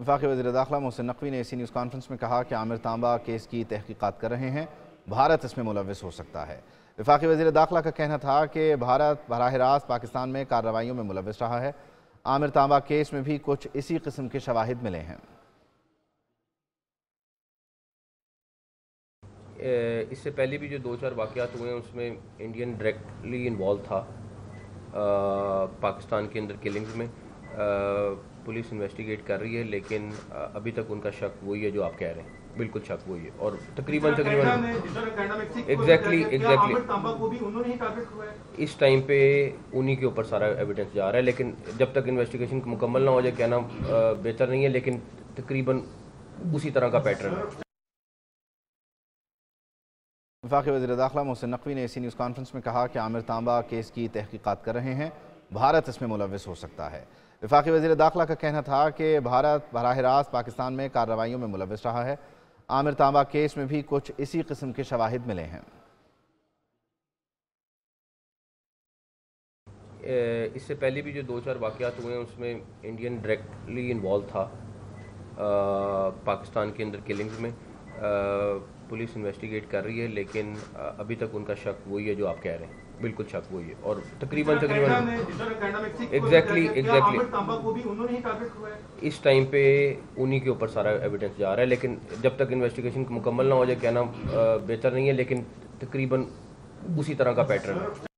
वफाक वजी दाखिला मोहसिन नकवी ने इसी न्यूज़ कॉन्फ्रेंस में कहा कि आमिर तांबा केस की तहकीक़ात कर रहे हैं। भारत इसमें मुलविस हो सकता है। वफाक वजी दाखिला का कहना था कि भारत बरह रास्त पाकिस्तान में कार्रवाइयों में मुलविस रहा है। आमिर तांबा केस में भी कुछ इसी किस्म के शवाहिद मिले हैं। इससे पहले भी जो दो चार वाक़ात हुए हैं उसमें इंडियन डायरेक्टली इन्वॉल्व था आ, पाकिस्तान के अंदर किलिंग्स में। पुलिस इन्वेस्टिगेट कर रही है लेकिन अभी तक उनका शक वही है जो आप कह रहे हैं। बिल्कुल शक वही है। और तकरीबन तकरीबन एग्जैक्टली एग्जैक्टली इस टाइम पे उन्हीं के ऊपर सारा एविडेंस जा रहा है लेकिन जब तक इन्वेस्टिगेशन मुकम्मल ना हो जाए कहना बेहतर नहीं है लेकिन तकरीबन उसी तरह का पैटर्न है। वफाक वजी दाखिला मोहसिन नकवी ने इसी न्यूज़ कॉन्फ्रेंस में कहा कि आमिर तांबा केस की तहकीक़ात कर रहे हैं। भारत इसमें मुलविस हो सकता है। वफाकी वजी दाखिला का कहना था कि भारत बरह रास्त पाकिस्तान में कार्रवाइयों में मुलविस रहा है। आमिर तांबा केस में भी कुछ इसी किस्म के शवाहिद मिले हैं। इससे पहले भी जो दो चार वाक़ात हुए हैं उसमें इंडियन डायरेक्टली इन्वॉल्व था आ, पाकिस्तान के अंदर किलिंग्स में। पुलिस इन्वेस्टिगेट कर रही है लेकिन अभी तक उनका शक वही है जो आप कह रहे हैं। बिल्कुल शक वही है। और तकरीबन तकरीबन एग्जैक्टली एग्जैक्टली इस टाइम पे उन्हीं के ऊपर सारा एविडेंस जा रहा है लेकिन जब तक इन्वेस्टिगेशन मुकम्मल ना हो जाए कहना बेहतर नहीं है लेकिन तकरीबन उसी तरह का पैटर्न है।